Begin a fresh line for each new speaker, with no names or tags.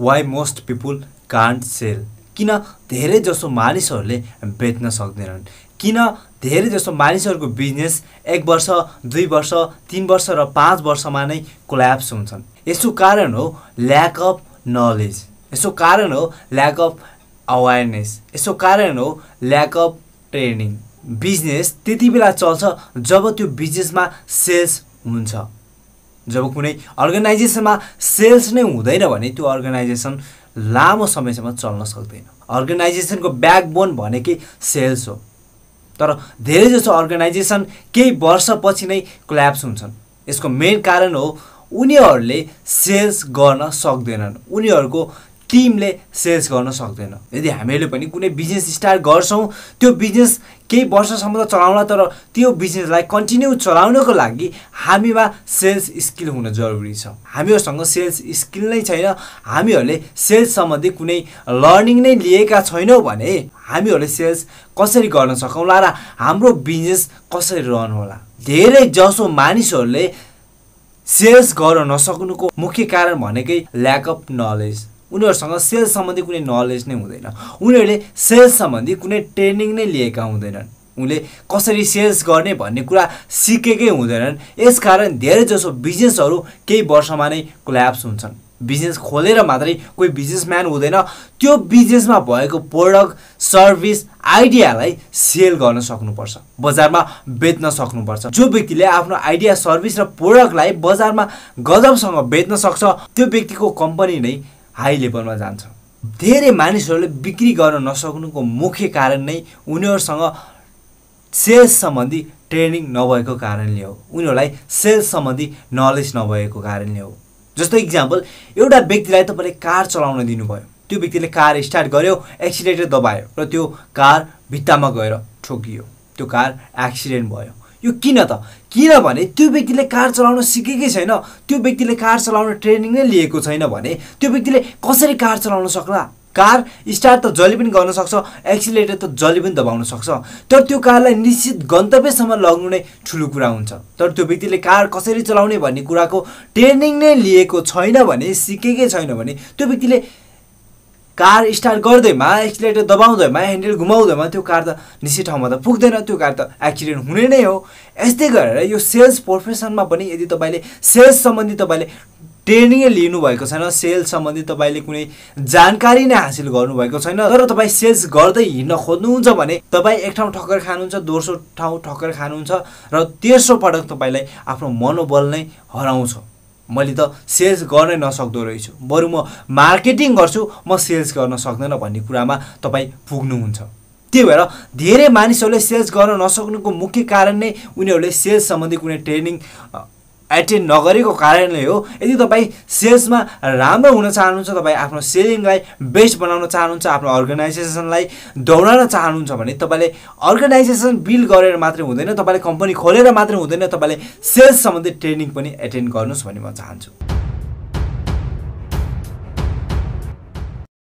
Why most people can't sell किन धेरै जसो मानिसहरूले बेच्न सक्दैनन्? किन धेरै जसो मानिसहरूको बिजनेस एक वर्ष दुई वर्ष तिन वर्ष र पाँच वर्षमा नै कोल्याप्स हुन्छन्? यसो कारण हो ल्याक अफ नलेज यसो कारण हो ल्याक अफ अवेरनेस यसो कारण हो ल्याक अफ ट्रेनिङ बिजनेस त्यति बेला चल्छ जब त्यो बिजनेसमा सेल्स हुन्छ। जब कुनै अर्गनाइजेसनमा सेल्स नै हुँदैन भने त्यो अर्गनाइजेसन लामो समयसम्म चल्न सक्दैन। अर्गनाइजेसनको ब्याकबोन भनेकै सेल्स हो। तर धेरैजसो अर्गनाइजेसन केही वर्षपछि नै क्ल्याप्स हुन्छन्। यसको मेन कारण हो उनीहरूले सेल्स गर्न सक्दैनन्। उनीहरूको टिमले सेल्स गर्न सक्दैन। यदि हामीले पनि कुनै बिजनेस स्टार्ट गर्छौँ त्यो बिजनेस केही वर्षसम्म त चलाउला तर त्यो बिजनेसलाई कन्टिन्यू चलाउनको लागि हामीमा सेल्स स्किल हुन जरुरी छ। हामीहरूसँग सेल्स स्किल नै छैन। हामीहरूले सेल्स सम्बन्धी कुनै लर्निङ नै लिएका छैनौँ भने हामीहरूले सेल्स कसरी गर्न सकौँला र हाम्रो बिजनेस कसरी रन होला? धेरै जसो मानिसहरूले सेल्स गर्न नसक्नुको मुख्य कारण भनेकै ल्याक अफ नलेज उनीहरूसँग सेल्स सम्बन्धी कुनै नलेज नै हुँदैन। उनीहरूले सेल्स सम्बन्धी कुनै ट्रेनिङ नै लिएका हुँदैनन्। उनले कसरी सेल्स गर्ने भन्ने कुरा सिकेकै हुँदैनन्। यसकारण धेरैजसो बिजनेसहरू केही वर्षमा नै कोल्याप्स हुन्छन्। बिजनेस खोलेर मात्रै कोही बिजनेसम्यान हुँदैन। त्यो बिजनेसमा भएको प्रोडक्ट सर्भिस आइडियालाई सेल गर्न सक्नुपर्छ। बजारमा बेच्न सक्नुपर्छ। जो व्यक्तिले आफ्नो आइडिया सर्भिस र प्रोडक्टलाई बजारमा गजबसँग बेच्न सक्छ त्यो व्यक्तिको कम्पनी नै हाई लेभलमा जान्छ। धेरै मानिसहरूले बिक्री गर्न नसक्नुको मुख्य कारण नै उनीहरूसँग सेल्स सम्बन्धी ट्रेनिङ नभएको कारणले हो। उनीहरूलाई सेल्स सम्बन्धी नलेज नभएको कारणले हो। जस्तो इक्जाम्पल एउटा व्यक्तिलाई तपाईँले कार चलाउन दिनुभयो। त्यो व्यक्तिले कार स्टार्ट गर्यो एक्सिडेन्टर दबायो र त्यो कार भित्तामा गएर ठोकियो। त्यो कार एक्सिडेन्ट भयो। यो किन त? किनभने त्यो व्यक्तिले कार चलाउन सिकेकै छैन त्यो व्यक्तिले कार चलाउन ट्रेनिङ नै लिएको छैन भने त्यो व्यक्तिले कसरी कार चलाउन सक्ला? कार स्टार्ट त जहिले पनि गर्न सक्छ एक्सिलेटर त जहिले पनि दबाउन सक्छ। तर त्यो कारलाई निश्चित गन्तव्यसम्म लग्नु नै ठुलो कुरा हुन्छ। तर त्यो व्यक्तिले कार कसरी चलाउने भन्ने कुराको ट्रेनिङ नै लिएको छैन भने सिकेकै छैन भने त्यो व्यक्तिले कार स्टार्ट गर्दैमा एक्सिलेटर दबाउँदैमा ह्यान्डल घुमाउँदैमा त्यो कार त निश्चित ठाउँमा त पुग्दैन त्यो कार त एक्सिडेन्ट हुने नै हो। यस्तै गरेर यो सेल्स प्रोफेसनमा पनि यदि तपाईँले सेल्स सम्बन्धी तपाईँले ट्रेनिङै लिनुभएको छैन सेल्स सम्बन्धी तपाईँले कुनै जानकारी नै हासिल गर्नुभएको छैन तर तपाईँ सेल्स गर्दै हिँड्न खोज्नुहुन्छ भने तपाईँ एक ठाउँ ठक्कर खानुहुन्छ दोस्रो ठाउँ ठक्कर खानुहुन्छ र तेस्रो पटक तपाईँलाई आफ्नो मनोबल नै हराउँछ। मैले त सेल्स गर्नै नसक्दो रहेछु। बरु म मार्केटिङ गर्छु म सेल्स गर्न सक्दैन भन्ने कुरामा तपाईँ पुग्नुहुन्छ। त्यही भएर धेरै मानिसहरूले सेल्स गर्न नसक्नुको मुख्य कारण नै उनीहरूले सेल्स सम्बन्धी कुनै ट्रेनिङ एटेन्ड नगरेको कारणले हो। यदि तपाईँ सेल्समा राम्रो हुन चाहनुहुन्छ तपाईँ आफ्नो सेलिङलाई बेस्ट बनाउन चाहनुहुन्छ आफ्नो अर्गनाइजेसनलाई दौडाउन चाहनुहुन्छ भने तपाईँले अर्गनाइजेसन बिल्ड गरेर मात्रै हुँदैन तपाईँले कम्पनी खोलेर मात्रै हुँदैन तपाईँले सेल्स सम्बन्धी ट्रेनिङ पनि एटेन्ड गर्नुहोस् भन्ने म चाहन्छु।